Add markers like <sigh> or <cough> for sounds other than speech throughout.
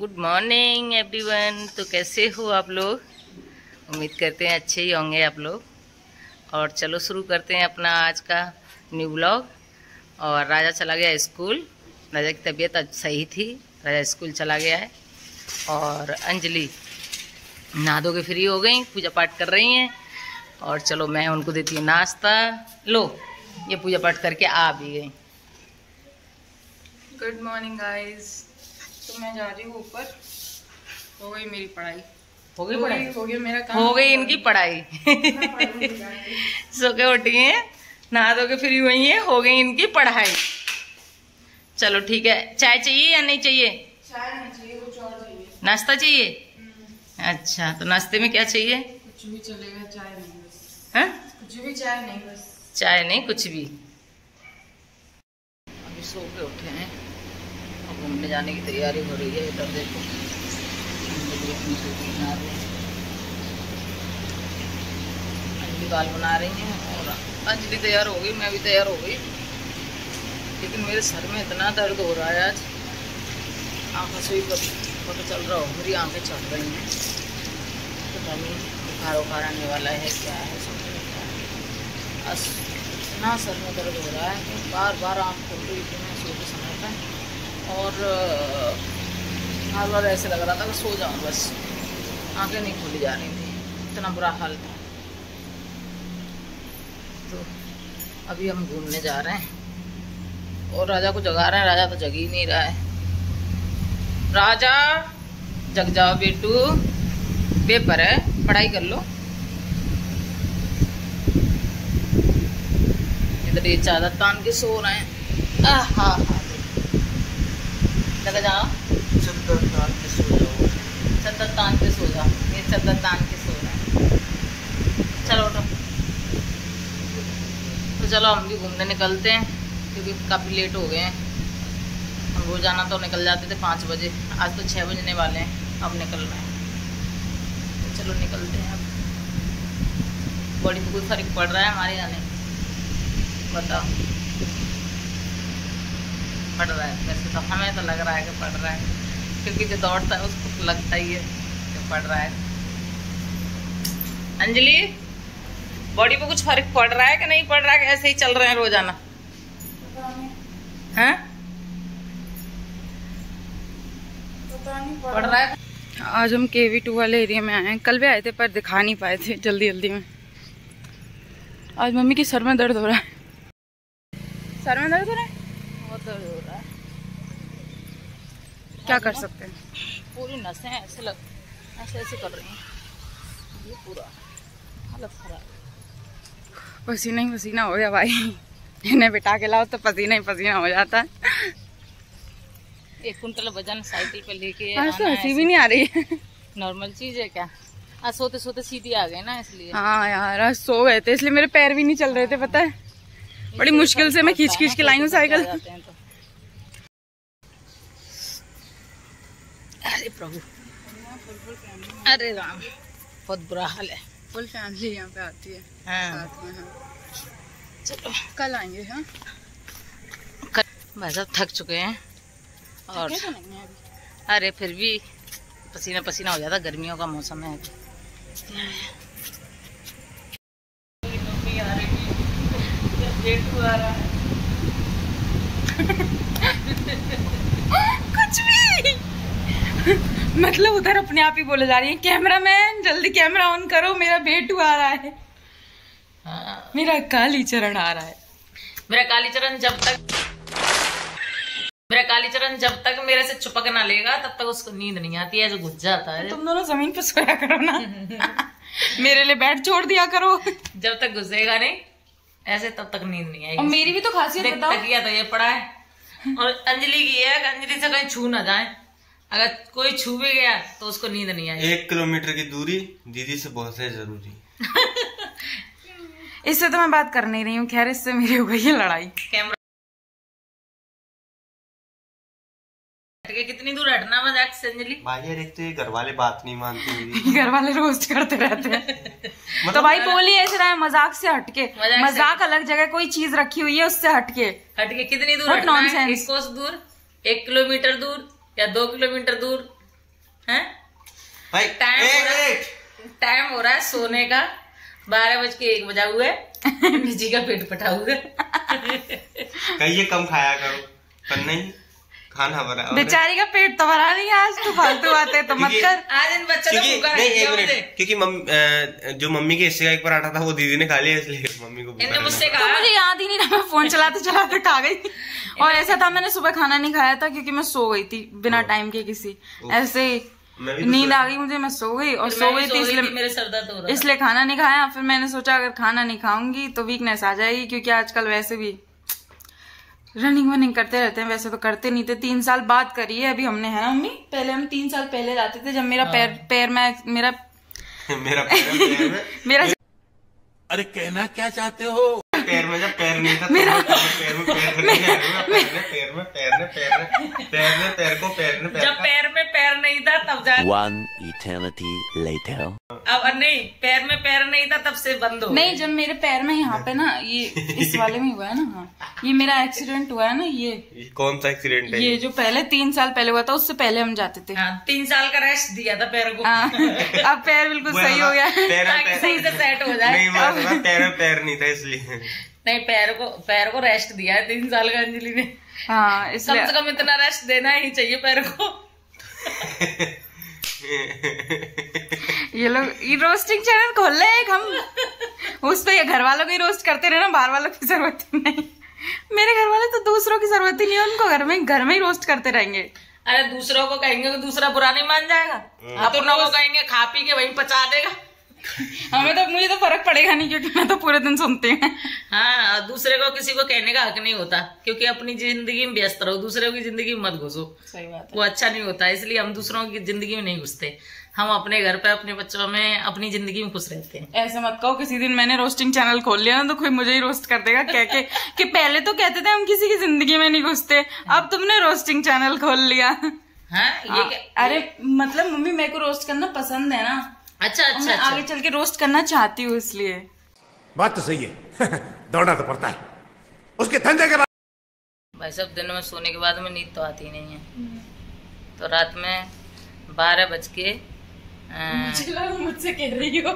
Good morning everyone तो कैसे हो आप लोग? उम्मीद करते हैं अच्छे ही होंगे आप लोग। और चलो शुरू करते हैं अपना आज का न्यू ब्लॉग और राजा चला गया स्कूल। राजा की तबीयत आज सही थी। राजा स्कूल चला गया है। और अंजलि नहा धो के फ्री हो गई। पूजा पाठ कर रही हैं। और चलो मैं उनको देती हूँ नाश्ता। लो, ये पूजा पाठ करके आ भी गई। गुड मॉर्निंग गाइस तो मैं जा रही हूँ ऊपर। हो गई मेरी पढ़ाई। हो गई पढ़ाई? हो गया मेरा काम। हो गई इनकी पढ़ाई। <laughs> सो के उठी हैं नहा धो के फ्री हुई हैं हो गई इनकी पढ़ाई। चलो ठीक है चाय चाहिए या नहीं चाहिए? चाय नहीं चाहिए कुछ और चाहिए। नाश्ता चाहिए? अच्छा तो नाश्ते में क्या चाहिए? कुछ भी चलेगा चाय नहीं बस। हाँ? कुछ भी चाय नहीं बस। चाय नहीं कुछ भी। अभी सो के उठे हैं। घूमने जाने की तैयारी हो रही है, इधर देखो। अंजलि है बाल बना रही हैं और अंजलि तैयार हो गई, मैं भी तैयार हो गई। लेकिन मेरे सर में इतना दर्द हो रहा है आज। आँखों से भी पता चल रहा हो मेरी आँखें चढ़ रही हैं। पता नहीं, बुखार उखार आने वाला है, क्या है समझ नहीं। रहा बस इतना सर में दर्द हो रहा है कि बार बार आँख खोल रही थी मैं समय पर और अ, बार ऐसे लग रहा था कि सो जाऊँ बस। आँखें नहीं खुली जा रही थी। इतना बुरा हाल था। तो अभी हम घूमने जा रहे हैं। और राजा को जगा रहे हैं राजा तो जग ही नहीं रहा है। राजा जग जाओ बेटू। पेपर है पढ़ाई कर लो। इधर ये चादर तान के सो रहे हैं। आहा जग जाओ चद्दर तान के सो जाओ चद्दर तान के सो जाओ ये चद्दर तान के सो रहे हैं। चलो उठो। तो चलो हम भी घूमने निकलते हैं, क्योंकि काफ़ी लेट हो गए हैं। हम रोज़ाना तो निकल जाते थे पाँच बजे। आज तो छः बजने वाले हैं, अब निकल रहे हैं। तो चलो निकलते हैं अब। बॉडी पे कोई फ़र्क पड़ रहा है हमारे यहाँ बताओ। पड़ रहा है। वैसे तो हमें तो लग रहा है कि पड़ रहा है क्योंकि जो दौड़ता है उसको तो लगता ही है कि पड़ रहा है। अंजलि बॉडी पे कुछ फ़र्क पड़ रहा है कि नहीं पड़ रहा है कि ऐसे ही चल रहे हैं रोज़ाना? नहीं हैं पड़ रहा है? आज हम के वी टू वाले एरिया में आए हैं। कल भी आए थे पर दिखा नहीं पाए थे जल्दी जल्दी में। आज मम्मी के सर में दर्द हो रहा है। सर में दर्द हो रहा है? बहुत दर्द हो रहा है क्या कर सकते हैं? पूरी नसें ऐसे लग ऐसे ऐसे कर रही हैं। ये पूरा हालत खराब पसीना ही पसीना हो गया भाई। इन्हें बिठा के लाओ तो पसीना ही पसीना हो जाता है। एक कुंटल वज़न साइकिल पे लेके तो हँसी भी नहीं आ रही है। नॉर्मल चीज़ है क्या? आज सोते सोते सीधी आ गए ना इसलिए। हाँ यार आज सो गए थे इसलिए मेरे पैर भी नहीं चल रहे थे पता है? बड़ी मुश्किल से मैं खींच खींच के लाई हूँ साइकिल। अरे प्रभु। अरे राम। बहुत बुरा हाल है। फुल फैमिली यहाँ पे आती है। हाँ। साथ में हाँ। चलो। कल आएँगे हाँ? भाई साहब थक चुके हैं। और तो अरे फिर भी पसीना पसीना हो जाता गर्मियों का मौसम है कुछ भी। मतलब उधर अपने आप ही बोले जा रही है कैमरा मैन जल्दी कैमरा ऑन करो मेरा बेटू आ रहा है। हाँ, मेरा काली चरण आ रहा है। मेरा कालीचरण जब तक मेरा कालीचरण जब तक मेरे से चुपक ना लेगा तब तक उसको नींद नहीं आती है जो घुस जाता है। तुम दोनों ज़मीन पर सोया करो ना। <laughs> मेरे लिए बेड छोड़ दिया करो। जब तक घुसेगा नहीं ऐसे तब तक नींद नहीं आई मेरी भी तो खासियत देख बताओ। तकिया तो ये पड़ा है। और अंजलि की है कि अंजलि से कहीं छू ना जाए। अगर कोई छू भी गया तो उसको नींद नहीं आई। एक किलोमीटर की दूरी दीदी से बहुत है ज़रूरी। <laughs> इससे तो मैं बात कर नहीं रही हूँ। खैर इससे मेरी हो गई है लड़ाई। कैमरा कितनी दूर हटना मज़ाक से अंजलि भाई यार एक तो ये घर वाले बात नहीं मानते मेरी। <laughs> घर वाले रोस्ट करते रहते हैं। <laughs> मतलब तो मतलब भाई बोल ही ऐसे रहा है मज़ाक से हटके। मज़ाक मज़ाक अलग जगह कोई चीज़ रखी हुई है उससे हटके। हट के कितनी दूर हटना है? nonsense. कोस दूर एक किलोमीटर दूर या दो किलोमीटर दूर हैं? भाई टाइम हो है टाइम हो रहा है सोने का। बारह बज के एक बजा हुआ है। <laughs> निजी का पेट पटा हुआ है। कहिए कम खाया करो। पर नहीं। खाना है। बेचारी का पेट तो भरा नहीं आज तू फालतू बातें तो मत कर। आज इन बच्चों ने क्योंकि भूखा नहीं एक मिनट क्योंकि मम्मी जो मम्मी के हिस्से का एक पराठा था वो दीदी ने खा लिया इसलिए मम्मी को भूखा मुझसे तो कहा। मुझे याद ही नहीं रहा मैं फ़ोन चलाते चलाते खा गई। और ऐसा था मैंने सुबह खाना नहीं खाया था क्योंकि मैं सो गई थी बिना टाइम के किसी। ऐसे ही तो नींद आ गई मुझे मैं सो गई और सो गई थी गई थी, इसलिए मेरे सर दर्द हो रहा इसलिए खाना नहीं खाया। फिर मैंने सोचा अगर खाना नहीं खाऊँगी तो वीकनेस आ जाएगी क्योंकि आजकल वैसे भी रनिंग वनिंग करते रहते हैं वैसे तो करते नहीं थे। तीन साल बाद करी है अभी हमने है ना मम्मी? पहले हम तीन साल पहले जाते थे जब मेरा पैर पैर में मेरा <laughs> मेरा पैर पैर में <laughs> मेरा अरे कहना क्या चाहते हो? पैर में जब पैर नहीं था तो मैं पैर में पैर करने जा पैर में पैर में पैर में पैर में पैर में पैर को पैर में पैर जब पैर में पैर नहीं था तब जा One eternity later. अब नहीं पैर में पैर नहीं था तब से बंद हो नहीं जब मेरे पैर में यहाँ पे ना ये <laughs> इस वाले में हुआ है ना हाँ ये मेरा एक्सीडेंट हुआ है ना ये। ये कौन सा एक्सीडेंट है? ये जो पहले तीन साल पहले हुआ था उससे पहले हम जाते थे। हाँ तीन साल का रेस्ट दिया था पैर को। हाँ, अब पैर बिल्कुल सही हो गया। है सही से सेट हो जाए। नहीं पैर में पैर नहीं था इसलिए। नहीं पैर को पैर को रेस्ट दिया है तीन साल का अंजलि ने। हाँ कम से कम इतना रेस्ट देना ही चाहिए पैर को। ये लोग ये रोस्टिंग चैनल खोल ले एक हम। उस पे ये घर वालों को ही रोस्ट करते रहे ना बाहर वालों की ज़रूरत नहीं। मेरे घर वाले तो दूसरों की ज़रूरत ही नहीं है उनको घर में घर में ही रोस्ट करते रहेंगे। अरे दूसरों को कहेंगे तो दूसरा बुरा नहीं मान जाएगा। अपनों को कहेंगे खा पी के वहीं पचा देगा। हमें तो मुझे तो फ़र्क पड़ेगा नहीं क्योंकि मैं तो पूरे दिन सुनती हूँ। हाँ दूसरे को किसी को कहने का हक नहीं होता क्योंकि अपनी ज़िंदगी में व्यस्त रहो दूसरे की ज़िंदगी में मत घुसो। सही बात वो अच्छा नहीं होता इसलिए हम दूसरों की ज़िंदगी में नहीं घुसते। हम अपने घर पे अपने बच्चों में अपनी ज़िंदगी में खुश रहते हैं। ऐसे मत कहो किसी दिन मैंने रोस्टिंग चैनल खोल लिया ना तो कोई मुझे ही रोस्ट कर देगा। कह के कि पहले तो कहते थे हम किसी की ज़िंदगी में नहीं घुसते अब तुमने रोस्टिंग चैनल खोल लिया। हाँ ये क्या अरे मतलब मम्मी मेरे को रोस्ट करना पसंद है ना। अच्छा अच्छा मैं अच्छा आगे चल के रोस्ट करना चाहती हूँ इसलिए। बात तो सही है। <laughs> दौड़ना तो पड़ता है। उसके धंधे के बाद भाई सब दिन में सोने के बाद में नींद तो आती नहीं है। तो रात में बारह बज के मुझसे कह रही हो।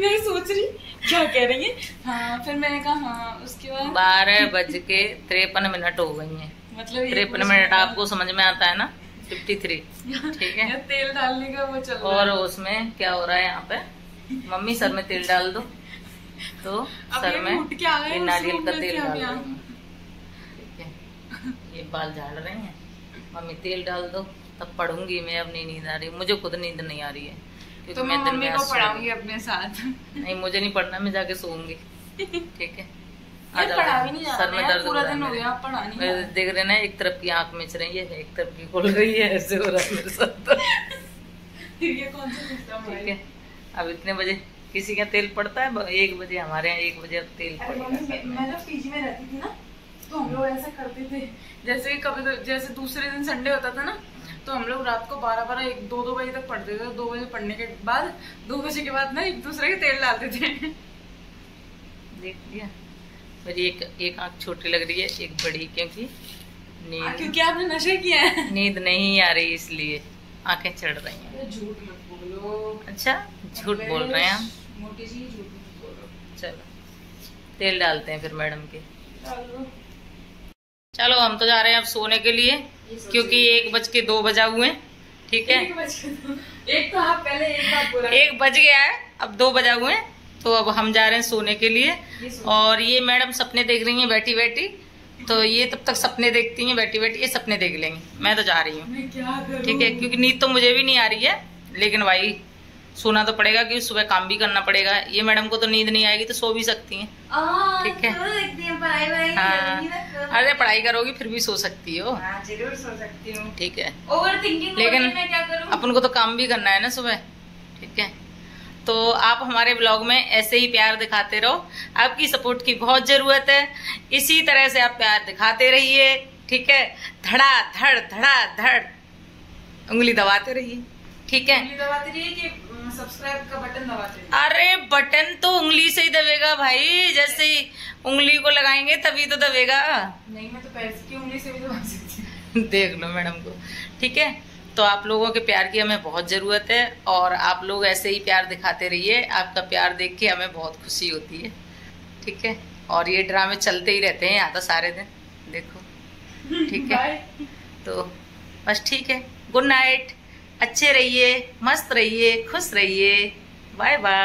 मैं सोच रही क्या कह रही है? हाँ फिर मैंने कहा हाँ उसके बाद बारह बज के तिरपन मिनट हो गई है। मतलब तिरपन मिनट आपको समझ में आता है ना? फिफ्टी थ्री ठीक है? तेल डालने का वो चल और उसमें क्या हो रहा है यहाँ पे? मम्मी सर में तेल डाल दो। तो सर ये में नारियल का तेल डाल यहाँ। रही ठीक है? ये बाल झाड़ रहे हैं। मम्मी तेल डाल दो। तब पढ़ूँगी मैं अब नहीं नींद आ रही। मुझे खुद नींद नहीं आ रही है क्योंकि तो मैं दिन मम्मी में को पढ़ाऊँगी अपने साथ। नहीं मुझे नहीं पढ़ना मैं जाके सोऊँगी। <laughs> ठीक है? सर में दर्द पूरा रहा दिन हो गया पढ़ा नहीं। देख रहे ना एक तरफ़ की आँख मिच रही है एक तरफ़ की खुल रही है ऐसे हो रहा है मेरे साथ। फिर <laughs> ये कौन सा सिस्टम ठीक है। अब इतने बजे किसी का तेल पड़ता है? एक बजे हमारे यहाँ एक बजे तेल अरे पड़ेगा मम्मी सर मैं- में। मैं जब पीजी में रहती थी ना तो हम लोग ऐसा करते थे। जैसे कभी तो जैसे दूसरे दिन संडे होता था ना तो हम लोग रात को बारह बारह एक दो दो बजे तक पढ़ते थे। दो बजे पढ़ने के बाद दो बजे के बाद ना एक दूसरे के तेल डालते थे। देख लिया। मेरी एक एक आँख छोटी लग रही है एक बड़ी क्योंकि नींद क्योंकि आपने नशे किया है। नींद नहीं आ रही इसलिए आँखें चढ़ रही हैं। झूठ मत बोलो। अच्छा झूठ बोल रहे हैं हम मोटी जी झूठ मत बोलो। चलो तेल डालते हैं फिर मैडम के। चलो चलो हम तो जा रहे हैं अब सोने के लिए क्योंकि एक बज के दो बजा हुए ठीक है? एक बज एक तो आप पहले एक बात बोला। एक बज गया है अब दो बजा हुए हैं। तो अब हम जा रहे हैं सोने के लिए। और ये मैडम सपने देख रही हैं बैठी बैठी। तो ये तब तक सपने देखती हैं बैठी बैठी ये सपने देख लेंगे। मैं तो जा रही हूँ। ठीक है क्योंकि नींद तो मुझे भी नहीं आ रही है। लेकिन भाई सोना तो पड़ेगा क्योंकि सुबह काम भी करना पड़ेगा। ये मैडम को तो नींद नहीं आएगी तो सो भी सकती हैं। ठीक है। हैं। अरे पढ़ाई करोगी फिर भी सो सकती हो। हाँ ज़रूर सो सकती हूँ। ठीक है। लेकिन अपन को तो काम भी करना है ना सुबह। ठीक है। तो आप हमारे ब्लॉग में ऐसे ही प्यार दिखाते रहो। आपकी सपोर्ट की बहुत ज़रूरत है। इसी तरह से आप प्यार दिखाते रहिए ठीक है? धड़ा धड़ धड़ा धड़। उंगली दबाते रहिए ठीक है? उंगली दबाती रहिए कि सब्सक्राइब का बटन दबाते रहिए। अरे बटन तो उंगली से ही दबेगा भाई। जैसे ही उंगली को लगाएँगे तभी तो दबेगा। नहीं मैं तो पैसे की उंगली से भी दबा सकती हूँ। <laughs> देख लो मैडम को ठीक है? तो आप लोगों के प्यार की हमें बहुत ज़रूरत है और आप लोग ऐसे ही प्यार दिखाते रहिए। आपका प्यार देख के हमें बहुत खुशी होती है। ठीक है? और ये ड्रामे चलते ही रहते हैं यहाँ तो सारे दिन। देखो। ठीक है? तो बस ठीक है। गुड नाइट अच्छे रहिए मस्त रहिए खुश रहिए। Bye bye